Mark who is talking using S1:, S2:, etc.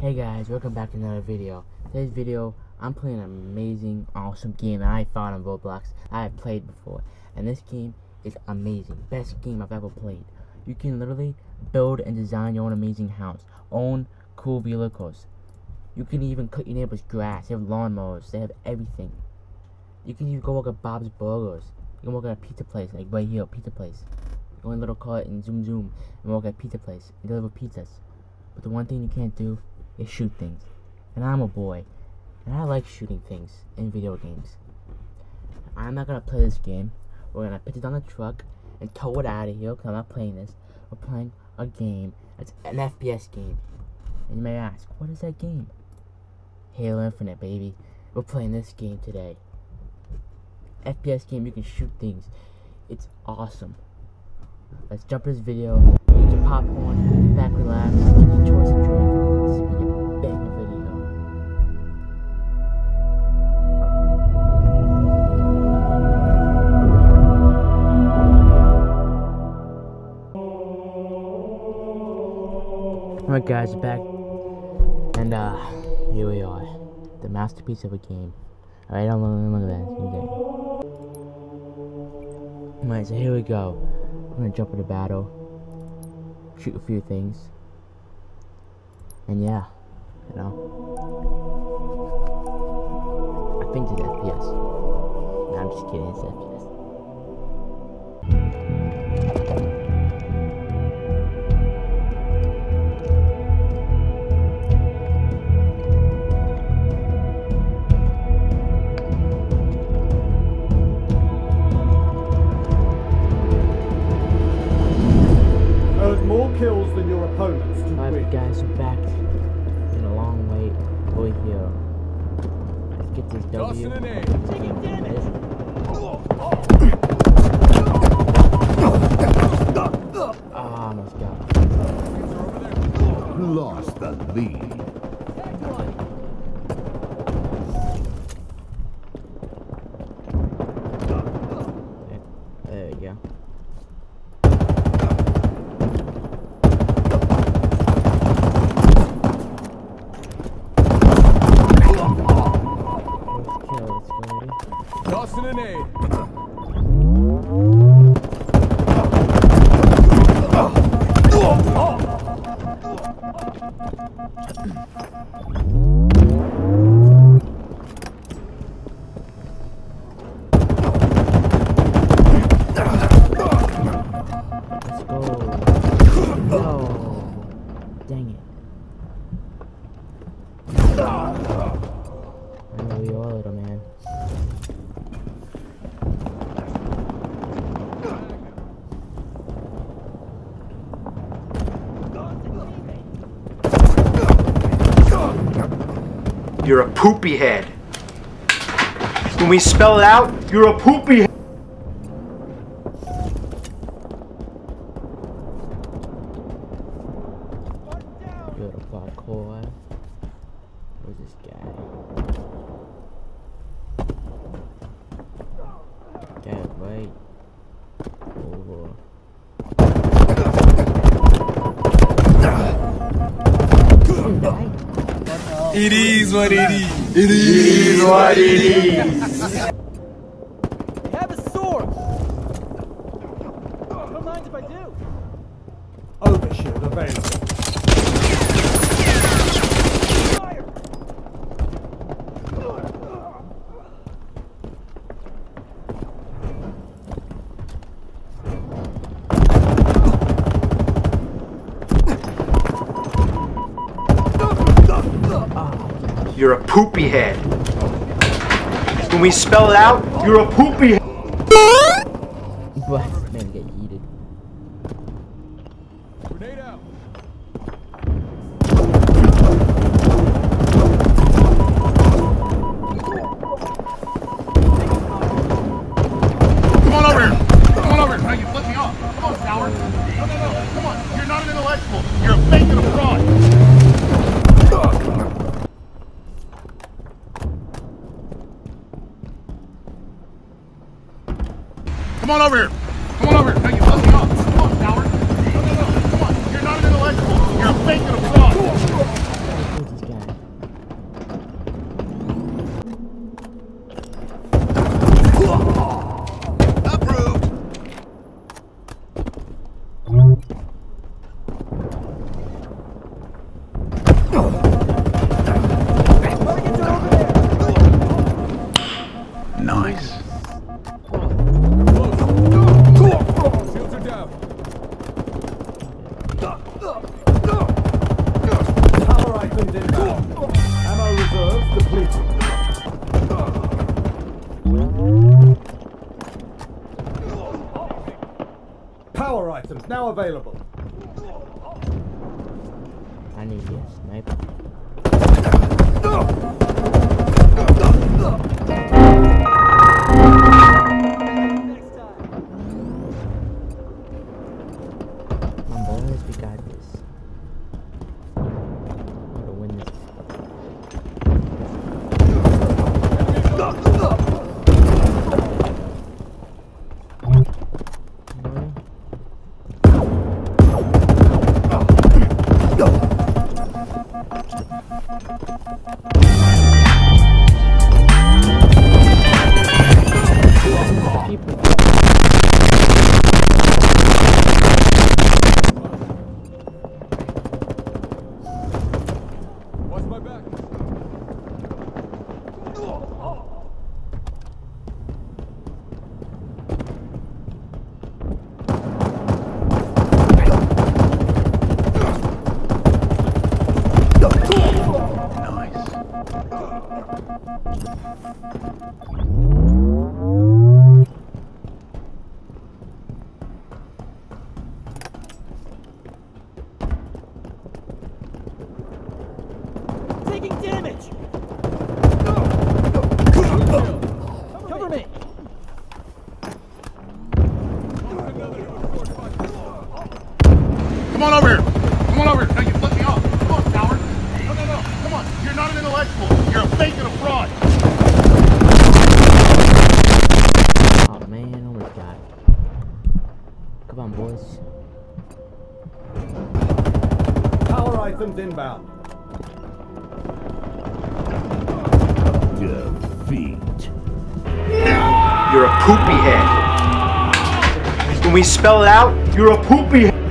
S1: Hey guys, welcome back to another video. Today's video, I'm playing an amazing, awesome game that I found on Roblox I have played before. And this game is amazing. Best game I've ever played. You can literally build and design your own amazing house. Own cool vehicles. You can even cut your neighbor's grass. They have lawnmowers. They have everything. You can even go work at Bob's Burgers. You can work at a pizza place, like right here, pizza place. Go in little cart and zoom zoom and work at pizza place and deliver pizzas. But the one thing you can't do is shoot things. And I'm a boy, and I like shooting things in video games. I'm not gonna play this game. We're gonna put it on the truck and tow it out of here because I'm not playing this. We're playing a game. It's an FPS game. And you may ask, what is that game? Halo Infinite, baby. We're playing this game today. FPS game, you can shoot things. It's awesome. Let's jump this video. Get your popcorn, back relax, get your drink. Alright guys, back. And uh here we are. The masterpiece of a game. Alright, look, look at that. Alright, so here we go. We're gonna jump into battle. Shoot a few things. And yeah, you know. I think it's FPS. No, I'm just kidding, it's FPS. Let's W.
S2: Tossing an A.
S1: That is- Ah, almost got it.
S3: Lost the lead.
S1: There you go. First kill, let's go, ready?
S2: Tossing an A.
S1: Let's go. No. Dang it. I know you are, little man.
S4: You're a poopy head. When we spell it out, you're a poopy head.
S1: Where's this guy?
S2: It is what it is.
S4: It is what it is.
S5: have a sword! Don't mind if I do.
S6: Overshield available.
S4: You're a poopy head. When we spell it out, you're a poopy head.
S3: Come on over here. Now
S6: available.
S1: I need you, sniper.
S5: Taking damage. Cover me.
S3: Come on over here. Come on over here. No, you flipped me off. Come on, coward. No, no, no. Come on. You're not an intellectual. You're a fake and a fraud.
S1: Oh man, almost got it. Come on, boys.
S6: Power items inbound. Defeat.
S4: You're a poopy head. When we spell it out, you're a poopy head.